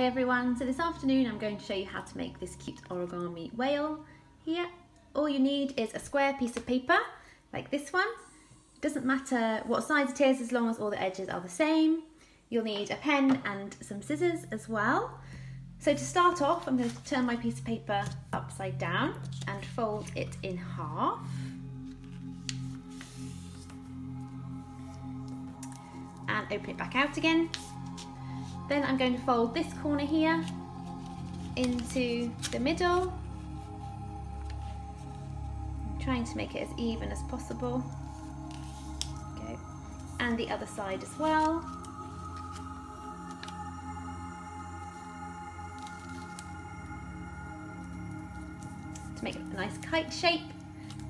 Hi everyone, so this afternoon I'm going to show you how to make this cute origami whale here. All you need is a square piece of paper like this one. Doesn't matter what size it is as long as all the edges are the same. You'll need a pen and some scissors as well. So to start off I'm going to turn my piece of paper upside down and fold it in half. And open it back out again then I'm going to fold this corner here into the middle. Trying to make it as even as possible. Go. And the other side as well. To make a nice kite shape.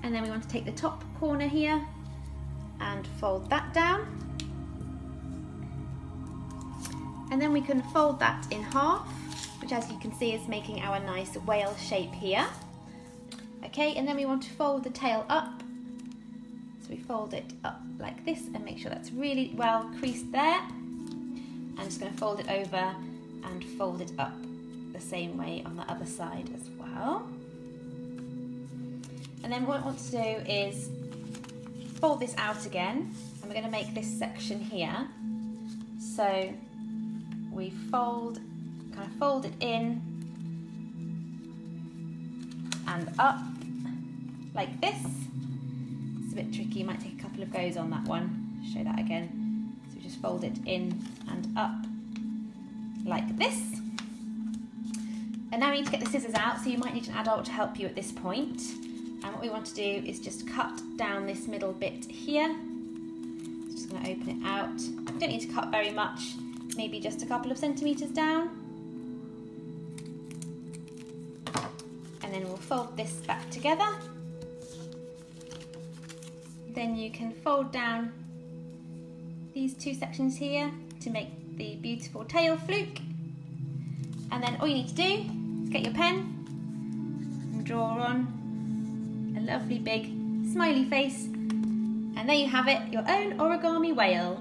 And then we want to take the top corner here and fold that down. And then we can fold that in half, which as you can see is making our nice whale shape here. Okay, and then we want to fold the tail up. So we fold it up like this and make sure that's really well creased there. I'm just going to fold it over and fold it up the same way on the other side as well. And then what I want to do is fold this out again and we're going to make this section here. So we fold, kind of fold it in and up like this. It's a bit tricky, might take a couple of goes on that one. Show that again. So we just fold it in and up like this. And now we need to get the scissors out, so you might need an adult to help you at this point. And what we want to do is just cut down this middle bit here. Just going to open it out. You don't need to cut very much maybe just a couple of centimetres down. And then we'll fold this back together. Then you can fold down these two sections here to make the beautiful tail fluke. And then all you need to do is get your pen and draw on a lovely big smiley face. And there you have it, your own origami whale.